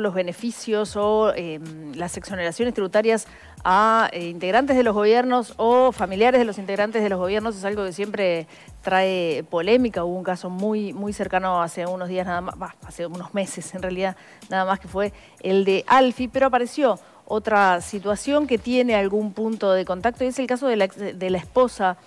los beneficios o eh, las exoneraciones tributarias a eh, integrantes de los gobiernos o familiares de los integrantes de los gobiernos es algo que siempre trae polémica. Hubo un caso muy, muy cercano hace unos días nada más, hace unos meses en realidad, nada más que fue el de Alfi, pero apareció otra situación que tiene algún punto de contacto y es el caso de la, de la esposa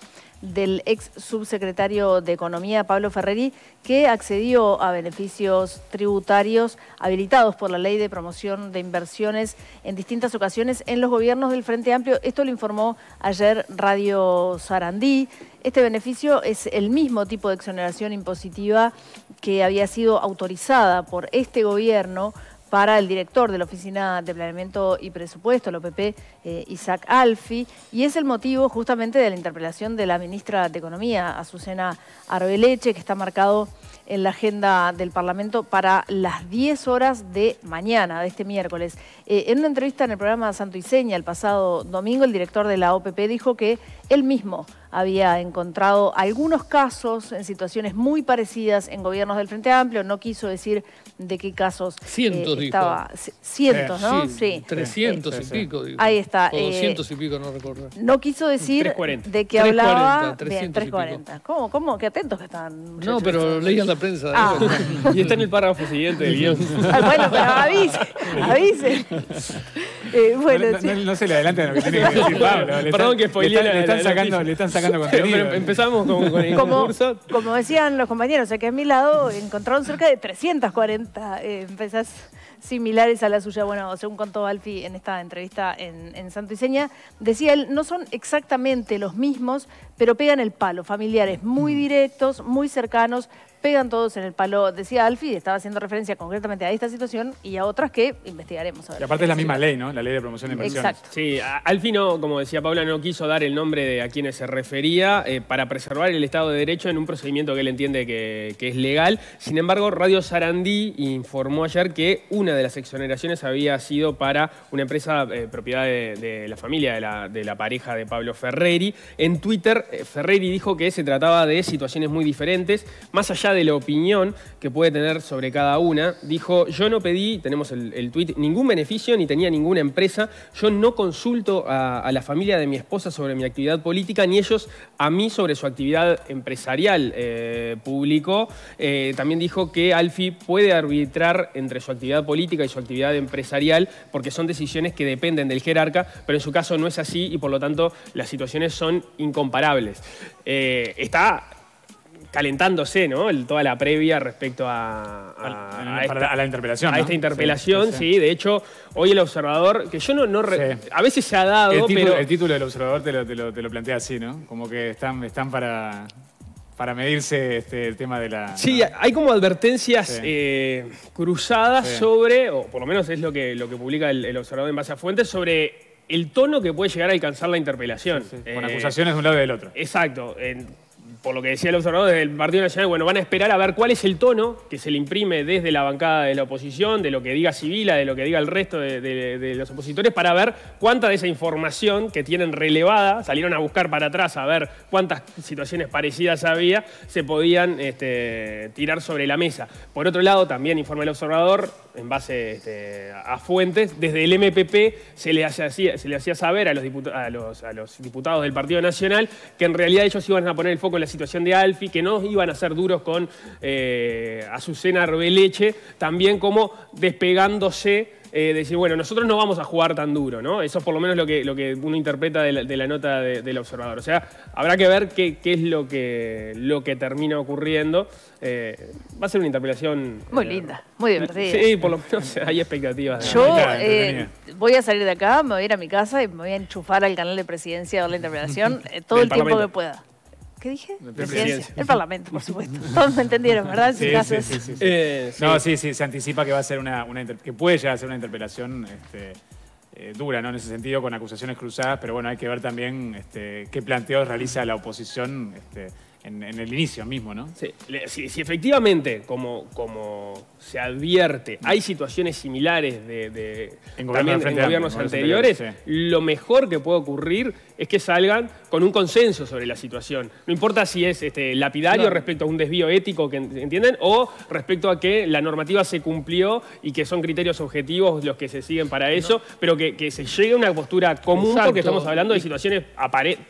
del ex subsecretario de Economía, Pablo Ferreri, que accedió a beneficios tributarios habilitados por la Ley de Promoción de Inversiones en distintas ocasiones en los gobiernos del Frente Amplio. Esto lo informó ayer Radio Sarandí. Este beneficio es el mismo tipo de exoneración impositiva que había sido autorizada por este gobierno para el director de la Oficina de Planeamiento y Presupuesto, el OPP, eh, Isaac Alfi, y es el motivo justamente de la interpelación de la ministra de Economía, Azucena Arbeleche, que está marcado en la agenda del Parlamento para las 10 horas de mañana, de este miércoles. Eh, en una entrevista en el programa Santo y Seña el pasado domingo, el director de la OPP dijo que él mismo había encontrado algunos casos en situaciones muy parecidas en gobiernos del Frente Amplio, no quiso decir de qué casos cientos, eh, estaba. Cientos, ¿no? Sí. 300 y pico. Digo. Ahí está. O 200 eh, y pico, no recuerdo. No quiso decir de qué hablaba... 340. ¿Cómo, ¿Cómo? Qué atentos que están. No, pero leían la prensa. Ah. y está en el párrafo siguiente del guion. Ah, bueno, pero avise, avise. Eh, bueno, no, no, no, se le adelanten lo que tiene que decir Pablo. Le Perdón que spoileé le, le, están sacando, le están sacando contenido. Pero empezamos con, con el como, concurso. Como decían los compañeros aquí a mi lado, encontraron cerca de 340 eh, empresas similares a la suya. Bueno, según contó Alfi en esta entrevista en, en Santo y Seña, decía él, no son exactamente los mismos, pero pegan el palo. Familiares muy Mm. directos, muy cercanos, pegan todos en el palo. Decía Alfi, estaba haciendo referencia concretamente a esta situación y a otras que investigaremos. A ver Y aparte es la misma ley, ¿no? La ley de promoción de inversiones. Exacto. Sí, Alfi no, como decía Paula, no quiso dar el nombre de a quienes se refería eh, para preservar el Estado de Derecho en un procedimiento que él entiende que, que es legal. Sin embargo, Radio Sarandí informó ayer que una de las exoneraciones había sido para una empresa eh, propiedad de, de la familia de la, de la pareja de Pablo Ferreri. En Twitter, eh, Ferreri dijo que se trataba de situaciones muy diferentes, más allá de la opinión que puede tener sobre cada una. Dijo, yo no pedí, tenemos el, el tweet, ningún beneficio ni tenía ninguna empresa. Yo no consulto a, la familia de mi esposa sobre mi actividad política, ni ellos a mí sobre su actividad empresarial. Eh. Eh, también dijo que Alfi puede arbitrar entre su actividad política y su actividad empresarial porque son decisiones que dependen del jerarca, pero en su caso no es así y por lo tanto las situaciones son incomparables. Eh, está calentándose, ¿no? El- toda la previa respecto a, a- Al- a para esta- la- a la interpelación, A ¿no? esta interpelación, Sí, sí, sí, De hecho, hoy el observador, que yo no, no re- Sí. a veces se ha dado, El título, pero el título del observador te lo, te lo- te lo plantea así, ¿no? Como que están, están para, para medirse este, el tema de la... Sí, hay como advertencias eh, cruzadas sobre, o por lo menos es lo que, lo que publica el, el observador en base a fuentes, sobre el tono que puede llegar a alcanzar la interpelación. Eh, Con acusaciones de un lado y del otro. Exacto. En- por lo que decía el observador desde el Partido Nacional, bueno, van a esperar a ver cuál es el tono que se le imprime desde la bancada de la oposición, de lo que diga Civila, de lo que diga el resto de, los opositores, para ver cuánta de esa información que tienen relevada, salieron a buscar para atrás a ver cuántas situaciones parecidas había, se podían este, tirar sobre la mesa. Por otro lado, también informa el observador, en base este, a fuentes, desde el MPP se le hacía, se le hacía saber a los, a, a los diputados del Partido Nacional que en realidad ellos iban a poner el foco en la situación de Alfi, que no iban a ser duros con eh, Azucena Arbeleche, también como despegándose eh, decir, bueno, nosotros no vamos a jugar tan duro, ¿no? Eso es por lo menos lo que, lo que uno interpreta de la, de la nota de- del observador. O sea, habrá que ver qué, qué es lo que, lo que termina ocurriendo. Eh, va a ser una interpelación... Muy eh, linda, muy divertida. Sí, por lo menos hay expectativas. Yo eh, voy a salir de acá, me voy a ir a mi casa y me voy a enchufar al canal de presidencia de la interpretación eh, todo el tiempo Parlamento. que pueda. ¿Qué dije? presidencia. El Parlamento, por supuesto. Todos me entendieron, ¿verdad? Sí, sí, sí, sí, sí. Eh, sí. No, sí, sí, se anticipa que va a ser una, una inter- que puede llegar a ser una interpelación este, eh, dura, ¿no? En ese sentido, con acusaciones cruzadas, pero bueno, hay que ver también este, qué planteos realiza la oposición este, en, en el inicio mismo, ¿no? Sí, Si, si efectivamente, como, como se advierte, hay situaciones similares de, de- En gobierno también en gobiernos anteriores, lo mejor que puede ocurrir es que salgan con un consenso sobre la situación. No importa si es este, lapidario respecto a un desvío ético, que entienden, o respecto a que la normativa se cumplió y que son criterios objetivos los que se siguen para eso, pero que, que se llegue a una postura común Exacto. porque estamos hablando de situaciones,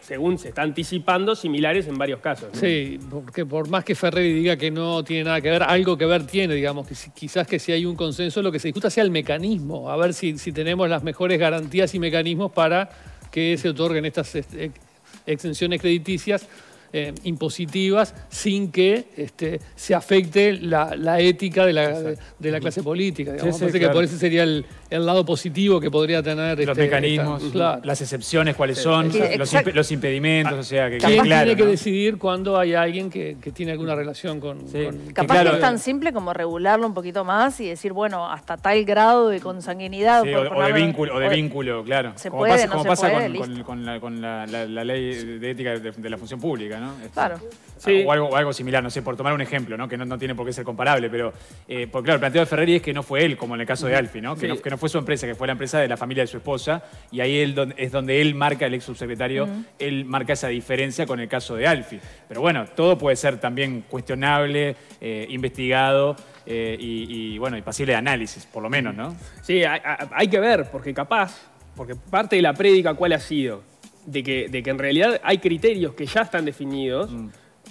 según se está anticipando, similares en varios casos. ¿no? Sí, porque por más que Ferreri diga que no tiene nada que ver, algo que ver tiene, digamos, que quizás que si hay un consenso, lo que se discuta sea el mecanismo, a ver si, si tenemos las mejores garantías y mecanismos para que se otorguen estas este, ex- exenciones crediticias eh, impositivas sin que este, se afecte la, la ética de la, de, de la clase política. Digamos. Sí, sí, Me parece que claro. por ese sería el, el lado positivo que podría tener Los este, mecanismos, esta- claro. las excepciones, cuáles son, los, impedimentos, o sea, que ¿Quién claro. tiene que decidir cuando hay alguien que, que tiene alguna relación con... Sí. con- Capaz claro, que es tan eh, simple como regularlo un poquito más y decir, bueno, hasta tal grado de consanguinidad. Sí, por o, o de vínculo, o de vínculo, claro. Se como puede, pasa, no como se pasa puede, con, listo. con- con la, con la- la- la ley de ética de, de la función pública, ¿no? Este, Claro. Sí. O, algo, o algo similar, no sé, por tomar un ejemplo, ¿no? que no, no tiene por qué ser comparable, pero eh, porque claro, el planteo de Ferreri es que no fue él, como en el caso de Alfi, ¿no? Que, no, que no fue su empresa, que fue la empresa de la familia de su esposa, y ahí él, es donde él marca, el ex subsecretario, él marca esa diferencia con el caso de Alfi. Pero bueno, todo puede ser también cuestionable, eh, investigado eh, y, y, bueno, y pasible de análisis, por lo menos, ¿no? Sí, hay, hay- hay que ver, porque capaz, porque parte de la prédica, ¿cuál ha sido? De que, de que en realidad hay criterios que ya están definidos.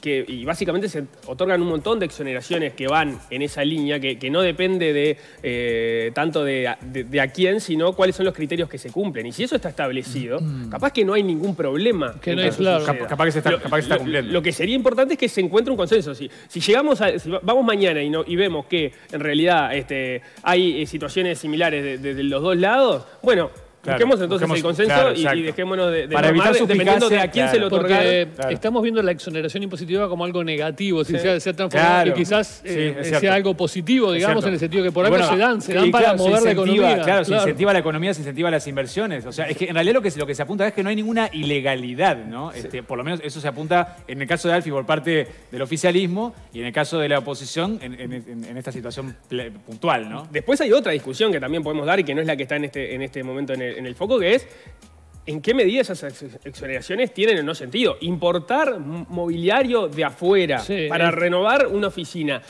Que, y básicamente se otorgan un montón de exoneraciones que van en esa línea, que, que no depende de eh, tanto de, a- de- de a quién, sino cuáles son los criterios que se cumplen. Y si eso está establecido, capaz que no hay ningún problema. Que no es claro. Cap- capaz que se está- capaz que se está cumpliendo. Lo que sería importante es que se encuentre un consenso. Si, si llegamos a, si vamos mañana y, no, y vemos que en realidad este, hay eh, situaciones similares de- de los dos lados, bueno, Claro, busquemos entonces busquemos- el consenso claro, y- dejémonos de, de Para evitar dependiendo de a quién se lo otorgaron. Porque Claro. estamos viendo la exoneración impositiva como algo negativo, si Sí. se, ha- se ha transformado Claro. y quizás Sí, eh, sea algo positivo, digamos, en el sentido que por algo bueno, se dan, se dan para mover la economía. Claro, se incentiva la economía, se incentiva las inversiones. O sea, es que en realidad lo que, se- lo que se apunta es que no hay ninguna ilegalidad, ¿no? Este, por lo menos eso se apunta en el caso de Alfi por parte del oficialismo y en el caso de la oposición en, en- en- en esta situación ple- puntual, ¿no? Después hay otra discusión que también podemos dar y que no es la que está en este, en este momento en el, en el foco, que es en qué medida esas ex- exoneraciones tienen o no sentido. Importar mobiliario de afuera Sí, para renovar una oficina.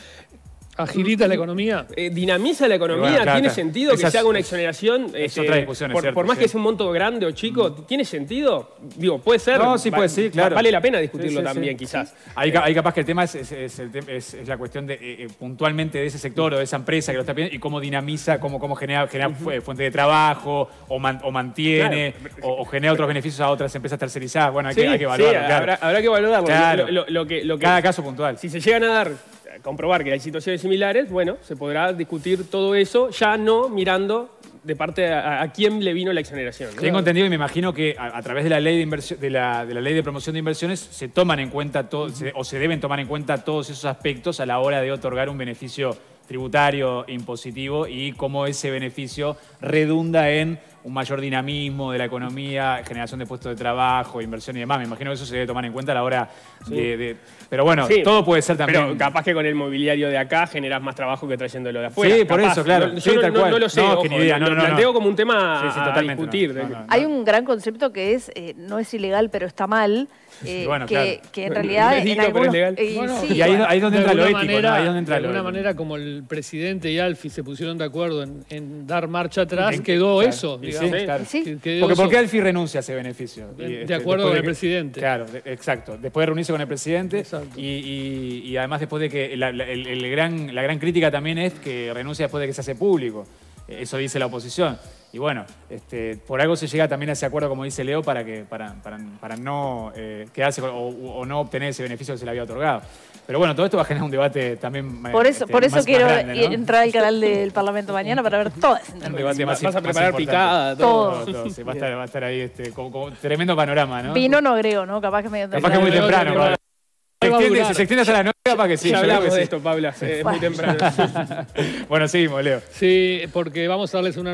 Agilita la economía. eh, dinamiza la economía, Bueno, claro, tiene claro. sentido que se es- haga una exoneración. este, otra discusión, es por, cierto, por más sí. que sea un monto grande o chico, ¿tiene sentido? Digo, puede ser. No, sí, puede, sí, claro. Vale la pena discutirlo Sí, sí, también, sí. quizás. Ahí, ahí capaz que el tema es, es- es es- es la cuestión de, eh, eh, puntualmente de ese sector o de esa empresa que lo está pidiendo y cómo dinamiza, cómo, cómo genera, genera fu- fuente de trabajo o, man- o mantiene o, o genera otros beneficios a otras empresas tercerizadas. Bueno, hay, Sí, que, hay que evaluarlo. sí, claro. habrá, habrá que valorarlo. Claro. Lo, lo- lo que, lo que- Cada caso puntual. Si se llegan a dar, a comprobar que hay situaciones similares, bueno, se podrá discutir todo eso, ya no mirando de parte a, quién le vino la exoneración. ¿no? Tengo entendido y me imagino que a, través de la ley de promoción de inversiones se toman en cuenta todo, o se deben tomar en cuenta todos esos aspectos a la hora de otorgar un beneficio tributario impositivo y cómo ese beneficio redunda en un mayor dinamismo de la economía, generación de puestos de trabajo, inversión y demás. Me imagino que eso se debe tomar en cuenta a la hora de, de- Pero bueno, Sí, todo puede ser también. Pero capaz que con el mobiliario de acá generás más trabajo que trayéndolo de afuera. Sí, por eso, claro. No- Sí, yo no- tal no, cual. no lo sé, No, ojo, idea. lo, No, lo no, no. planteo como un tema Sí, sí, a discutir. no, no, no. Hay un gran concepto que es, eh, no es ilegal, pero está mal, eh, bueno, que, claro. que en realidad es pero legal. eh, Bueno, sí, Y ahí, ahí es donde De entra lo ético, ¿no? Ahí es donde de lo alguna ético. manera, como el presidente y Alfi se pusieron de acuerdo en, en dar marcha atrás, En- quedó claro. eso, digamos. sí, claro. Sí. Que- quedó Porque eso. ¿por qué Alfi renuncia a ese beneficio? De- Y, de este, acuerdo con el que- presidente. Claro, de- exacto. Después de reunirse con el presidente y, y- y además después de que la, la- el- el gran, la gran crítica también es que renuncia después de que se hace público. Eh, Eso dice la oposición. Y bueno, este, por algo se llega también a ese acuerdo, como dice Leo, para, que, para, para, para no eh, quedarse con- o, o no obtener ese beneficio que se le había otorgado. Pero bueno, todo esto va a generar un debate también eh, Por eso, este, por eso más- más quiero grande, ¿no? entrar al canal del Parlamento mañana para ver todas esas intervenciones. debate más, Vas a preparar picada, todo. Todo. Todo, sí, va, a estar, va a estar ahí este, como, como tremendo panorama, ¿no? Vino no agrego, ¿no? Capaz que medio Capaz que muy Creo temprano. Se extiende, si se extiende hasta las 9, capaz que sí. ya hablamos que de sí. esto, Paula. Es muy Bueno. temprano. Bueno, seguimos, Leo. Sí, porque vamos a darles una